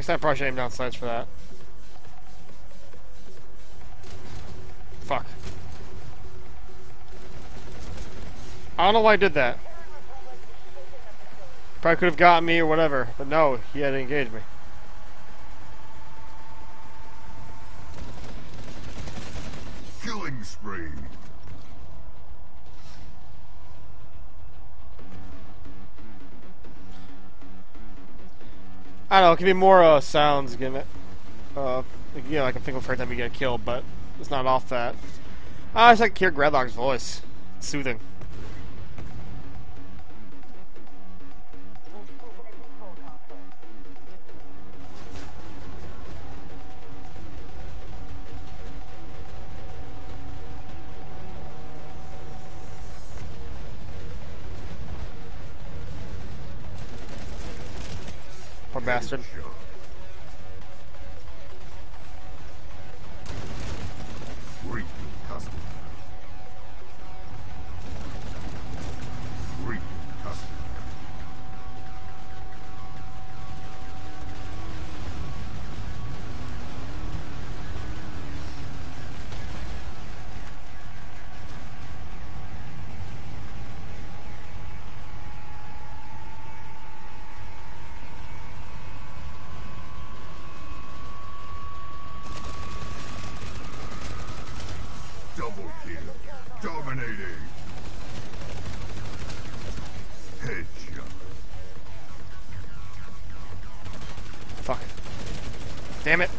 Next time I probably should aim down sights for that. Fuck. I don't know why I did that. Probably could have gotten me or whatever, but no, he had to engage me. Killing spree. I don't know, it could be more uh, sounds, give it. Uh, you know, I can think of every time you get killed, but it's not off that. I just like to hear Gredlock's voice. It's soothing. Poor bastard. Double kill. Dominating. Headshot. Fuck. Damn it.